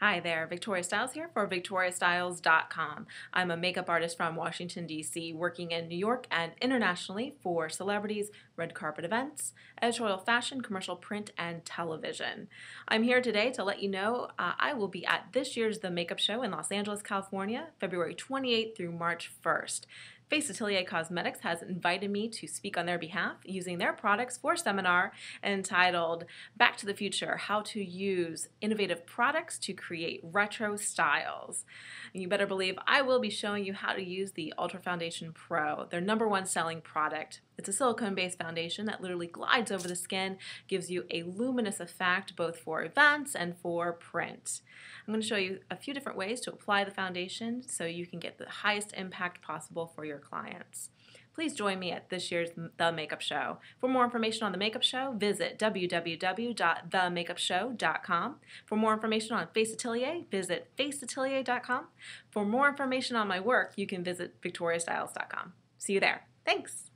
Hi there, Victoria Stiles here for VictoriaStiles.com. I'm a makeup artist from Washington, D.C., working in New York and internationally for celebrities, red carpet events, editorial fashion, commercial print, and television. I'm here today to let you know uh, I will be at this year's The Makeup Show in Los Angeles, California, February 28th through March 1st. Face Atelier Cosmetics has invited me to speak on their behalf using their products for a seminar entitled Back to the Future How to Use Innovative Products to Create Retro Styles. And you better believe I will be showing you how to use the Ultra Foundation Pro, their number one selling product. It's a silicone based foundation that literally glides over the skin, gives you a luminous effect both for events and for print. I'm going to show you a few different ways to apply the foundation so you can get the highest impact possible for your clients. Please join me at this year's The Makeup Show. For more information on The Makeup Show, visit www.themakeupshow.com. For more information on Face Atelier, visit faceatelier.com. For more information on my work, you can visit victoriastiles.com. See you there. Thanks.